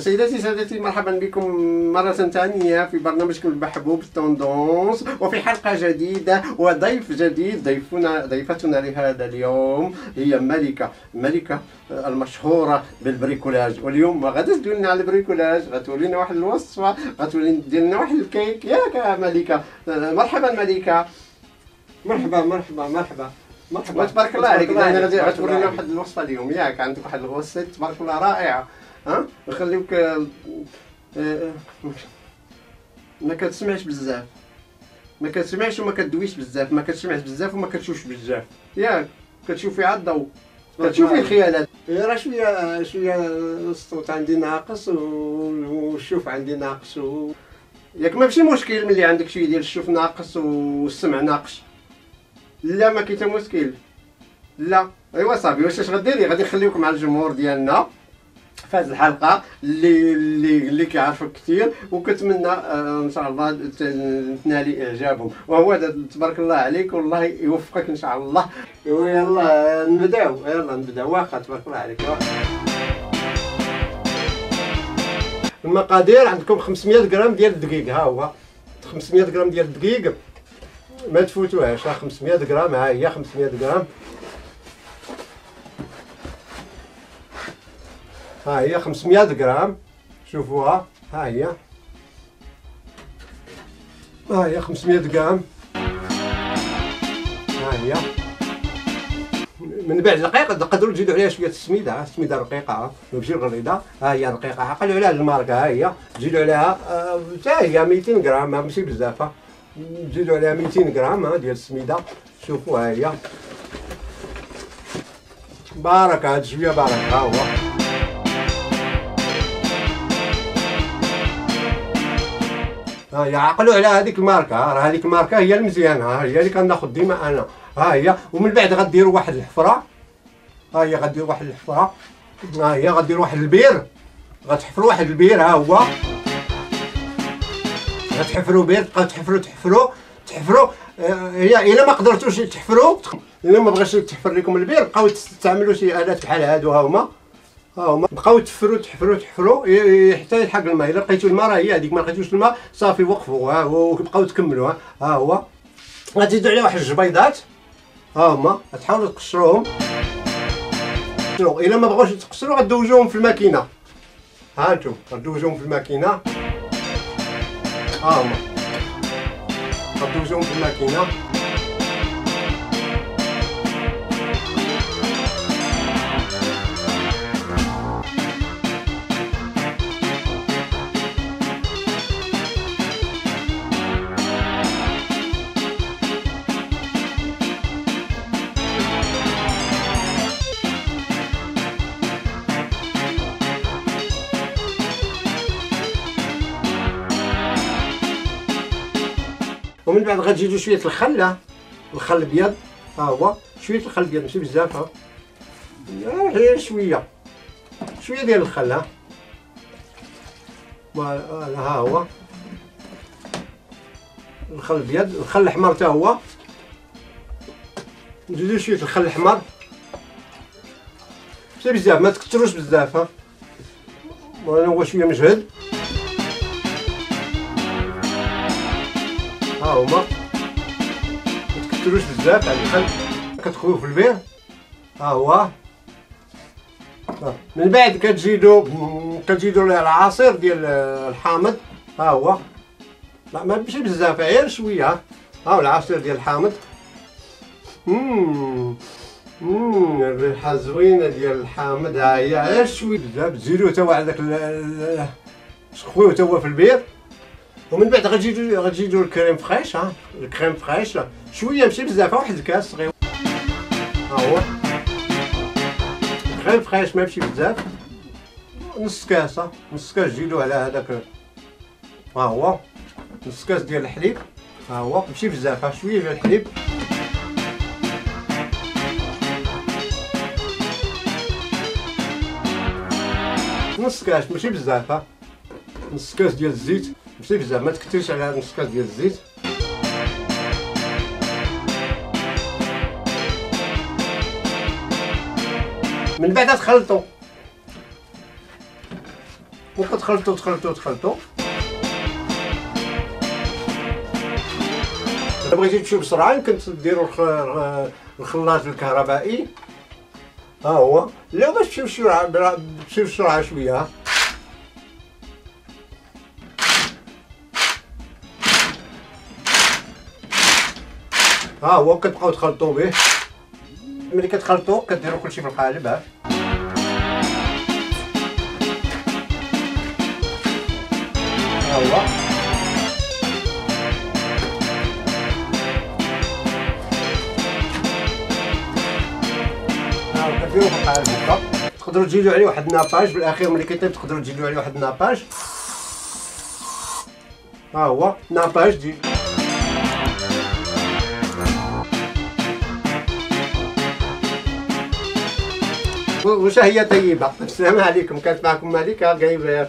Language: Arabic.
سيداتي سادتي مرحبا بكم مرة ثانية في برنامجكم المحبوب tendance وفي حلقة جديدة وضيف جديد ضيفنا ضيفتنا لهذا اليوم هي ملكة ملكة المشهورة ب ال bricolage. واليوم ما غاديش تقول لنا على ال bricolage غتوري لنا واحد الوصفة غتولي دير لنا واحد الكيك. ياك ملكة. مرحبا ملكة. مرحبا مرحبا مرحبا. مرحبا. تبارك الله عليك أنا غادي غتوري لنا واحد الوصفة اليوم. ياك عندك واحد الوصفة تبارك الله رائعة ها؟ نخليوك آه، آه، ما كتسمعش بزاف. ما كتسمعش وما كدويش بزاف. ما كتسمعش بزاف وما كتشوفش بزاف. ياك كتشوفي على الضوء كتشوفي الخيالات. إيه، راه شوية شوية الصوت عندي ناقص والشوف عندي ناقص و... ياك ما ماشي مشكل ملي عندك شوية ديال الشوف ناقص والسمع ناقص. لا ما كاين حتى مشكل. لا. أيوا صافي واش اش غديري؟ غادي نخليوك مع الجمهور ديالنا. في هذه الحلقة اللي اللي اللي كيعرفك كثير وكنتمنى آه، إن شاء الله تنالي إعجابهم. وهو تبارك الله عليك والله يوفقك إن شاء الله. ويلا نبداو يلا نبداو. واخا تبارك الله عليك. المقادير عندكم 500 غرام ديال الدقيق. ها هو. 500 غرام ديال الدقيق. ما تفوتوهاش. ها 500 غرام. ها هي 500 غرام. ها هي 500 غرام. شوفوها. ها هي. ها هي 500 غرام. ها هي. من بعد دقيقة تقدروا تزيدوا عليها ها، السميدة. رقيقة ها، ماشي غليظة ها هي رقيقة. عقلوا عليها الماركة. ها هي. تزيدوا عليها آه، حتى هي 200 غرام ماشي بزاف. ها. نزيدوا عليها 200 غرام ديال السميدة. شوفوا ها هي. بركة هاد شوية بركة ها هو. ها هي عقلوا على هذيك الماركة راه هذيك الماركة هي المزيانة هي اللي كناخذ ديما أنا ها هي. ومن بعد غديروا واحد الحفرة ها هي غديروا واحد الحفرة ها هي غديروا واحد البير غتحفروا واحد البير ها هو. غتحفروا بير تبقاو تحفروا تحفروا تحفروا آه، هي إلا ما قدرتوش تحفروا إلا ما بغاش تحفر لكم البير بقاو تستعملوا شي آلات بحال هادو ها هما. ها هما بقاو تحفروا تحفروا تحفروا حتى يلحق الماء. إلا لقيتوا الماء راه هي هذيك ما لقيتوش الماء صافي وقفوا ها هو وبقاو تكملوا ها. هو. غتزيدوا عليه واحد الجبيضات ها هما غتحاولوا تقشروهم. إلا ما بغاوش تقشروا غدوجوهم في الماكينة. ها أنتم غدوجوهم في الماكينة. ها هما. غدوجوهم في الماكينة. ومن بعد غتزيدوا شوية الخل الخل الأبيض ها هو. شوية الخل الأبيض ماشي بزاف ها؟ غير شوية. شوية ديال الخل ها؟ فوالا ها هو. الخل الأبيض الخل الأحمر حتى هو. نزيدوا شوية الخل الأحمر. ماشي بزاف ما تكثروش بزاف ها؟ وأنا هو شوية مجهد. هما. متكتروش بزاف على الخل كتخويو في البير. ها هو. من بعد كتزيدو كتزيدو العصير ديال الحامض. ها هو. لا ما ماشي بزاف غير شوية. ها العصير ديال الحامض. مم. مم. الريحة زوينة ديال الحامض ها هي. غير شوية بزاف. زيدو تا واحد داك سخويو تا هو في ال beurre. ومن بعد غتزيدو غتزيدو ال crème fraîche ها؟ ال crème fraîche. شوية ماشي بزاف واحد الكاس صغير. ها هو. ال crème fraîche ما ماشي بزاف. نص كاس نص كاس زيدو على هذاك. ها هو. نص كاس ديال الحليب. ها هو. ماشي بزاف شوية ديال الحليب. نص كاس ماشي بزاف نص كاس ديال الزيت. بزاف ما تكثرش على نص كاس ديال الزيت من بعد تخلطوا وكتخلطوا تخلطوا تخلطوا الا بغيتي تمشي بسرعة يمكن ديروا الخ- الخلاط الكهربائي ها هو لا باش تمشي بسرعة بسرعة شوية ها هو كتبقاو تخلطوا به. ملي كتخلطوا كديروا كلشي في القالب ها. هو ها كديروا في القالب هكا. تقدروا تزيدوا عليه واحد الناباج. في الاخير ملي كيطيب تقدروا تزيدوا عليه واحد الناباج. ها هو ناباج ديال وش هي طيبة؟ السلام عليكم كانت معكم؟ مالكة جايب